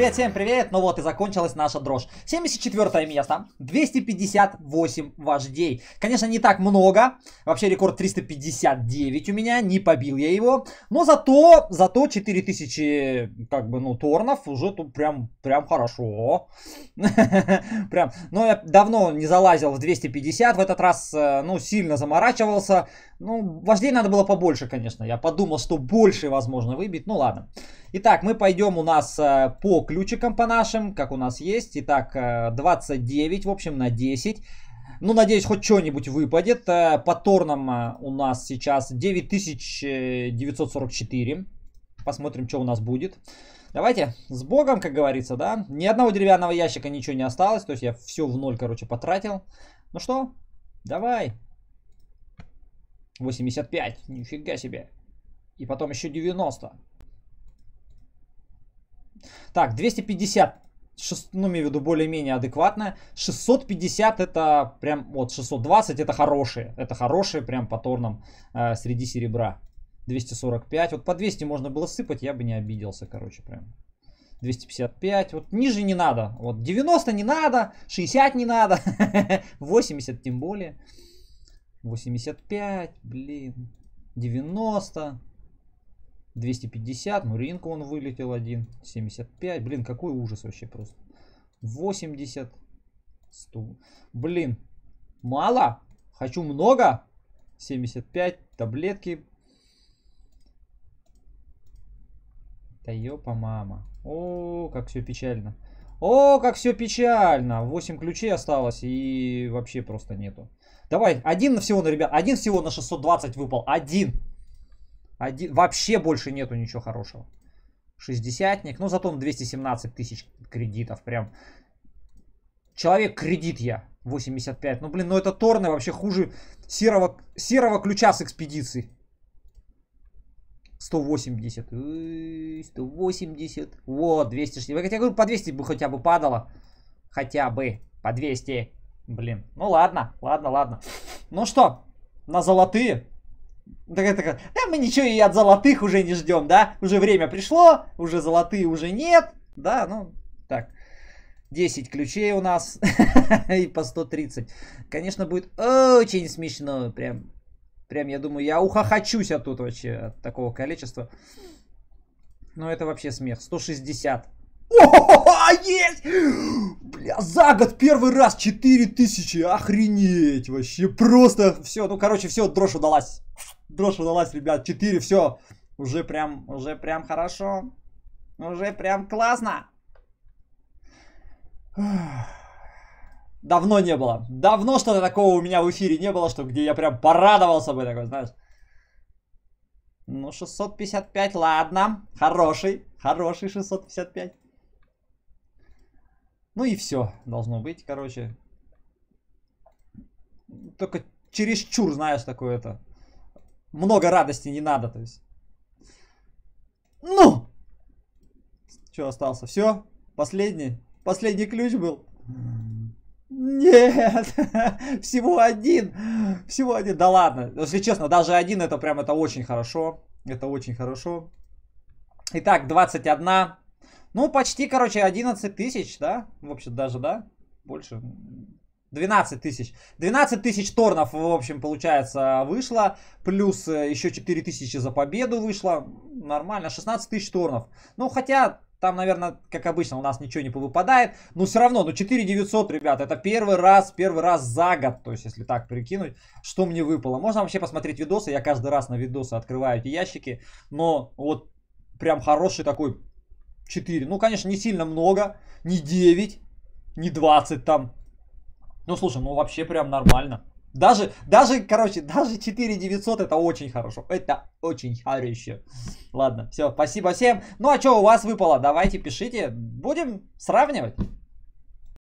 Привет, всем привет! Ну вот и закончилась наша дрожь. 74 место, 258 вождей. Конечно, не так много. Вообще рекорд 359 у меня, не побил я его. Но зато, зато 4000, как бы, ну, торнов уже тут прям, прям хорошо. Прям, ну, я давно не залазил в 250, в этот раз, э, ну, сильно заморачивался. Ну, вождей надо было побольше, конечно. Я подумал, что больше возможно выбить. Ну, ладно. Итак, мы пойдем у нас э, по ключикам по нашим, как у нас есть. Итак, 29, э, в общем, на 10. Ну, надеюсь, хоть что-нибудь выпадет. Э, по торнам у нас сейчас 9944. Посмотрим, что у нас будет. Давайте с богом, как говорится, да. Ни одного деревянного ящика ничего не осталось. То есть я все в ноль, короче, потратил. Ну что, давай. 85, нифига себе. И потом еще 90. Так, 250, ну, имею в виду более-менее адекватная. 650 это прям, вот 620 это хорошие. Это хорошие прям по торнам э, среди серебра. 245, вот по 200 можно было сыпать, я бы не обиделся, короче, прям. 255, вот ниже не надо. Вот 90 не надо, 60 не надо, 80 тем более. 85, блин, 90. 250, ну ринку он вылетел один. 75, блин, какой ужас вообще просто. 80, 100. Блин, мало? Хочу много? 75, таблетки. Да ёпа мама. О, как все печально. О, как все печально. 8 ключей осталось и вообще просто нету. Давай, один всего на, ребят, один всего на 620 выпал. Один. Один, вообще больше нету ничего хорошего. Шестидесятник. Ну, зато 217 тысяч кредитов. Прям. Человек кредит я. 85. Ну, блин, ну это торны вообще хуже серого, серого ключа с экспедиции. 180. 180. Вот, 260. Я говорю, по 200 бы хотя бы падало. Хотя бы по 200. Блин. Ну ладно, ладно, ладно. Ну что, на золотые. Такая, такая, да мы ничего и от золотых уже не ждем, да? Уже время пришло, уже золотые уже нет. Да, ну, так. 10 ключей у нас и по 130. Конечно, будет очень смешно. Прям, прям, я думаю, я ухахачусь от тут вообще, от такого количества. Но это вообще смех. 160. О, есть! Бля, за год первый раз 4000, охренеть вообще, просто все, ну короче, все, дрожь удалась. Дрожь удалась, ребят, 4, все, уже прям, уже прям хорошо, уже прям классно. Давно не было, давно что-то такого у меня в эфире не было, что где я прям порадовался бы такой, знаешь. Ну, 655, ладно, хороший, хороший 655. Ну и все должно быть, короче. Только чересчур, знаешь, такое это. Много радости не надо, то есть. Ну! Что остался? Все? Последний? Последний ключ был? Нет, всего один, всего один, да ладно, если честно, даже один это прям, это очень хорошо, это очень хорошо. Итак, 21, ну, почти, короче, 11 тысяч, да? В общем, даже, да? Больше. 12 тысяч. 12 тысяч торнов, в общем, получается, вышло. Плюс э, еще 4 тысячи за победу вышло. Нормально, 16 тысяч торнов. Ну, хотя, там, наверное, как обычно, у нас ничего не повыпадает. Но все равно, ну 4 900, ребят, это первый раз, первый раз за год. То есть, если так прикинуть, что мне выпало. Можно вообще посмотреть видосы. Я каждый раз на видосы открываю эти ящики. Но вот прям хороший такой 4. Ну, конечно, не сильно много. Не 9, не 20 там. Ну, слушай, ну вообще прям нормально. Даже, даже, короче, даже 4 900 это очень хорошо. Это очень хорошо. Ладно, все, спасибо всем. Ну, а что у вас выпало? Давайте пишите. Будем сравнивать.